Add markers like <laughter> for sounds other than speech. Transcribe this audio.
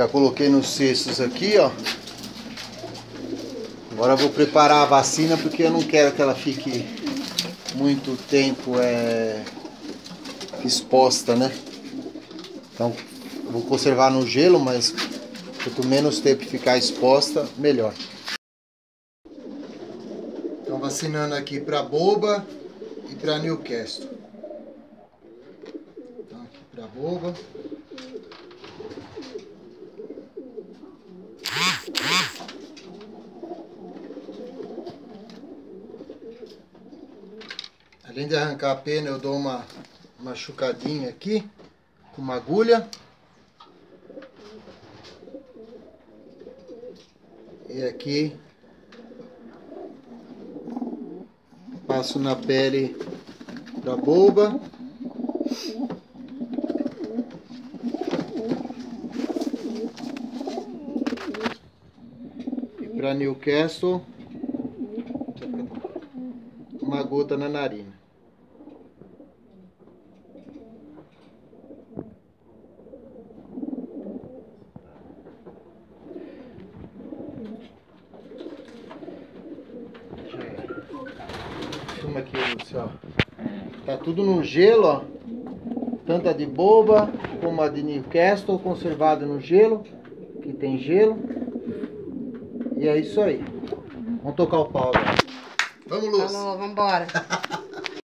Já coloquei nos cestos aqui, ó. Agora vou preparar a vacina porque eu não quero que ela fique muito tempo é, exposta, né? Então vou conservar no gelo, mas quanto menos tempo ficar exposta, melhor. Então vacinando aqui para boba e para Newcastle. Então aqui para boba. Além de arrancar a pena, eu dou uma machucadinha aqui com uma agulha. E aqui passo na pele da boba. E para Newcastle, uma gota na narina. Filma aqui, Lúcio, ó. Tá tudo no gelo, ó. Tanto a de boba como a de Newcastle, conservada no gelo. Aqui tem gelo. E é isso aí. Vamos tocar o pau agora. Vamos, Lúcio. Falou, vambora. <laughs>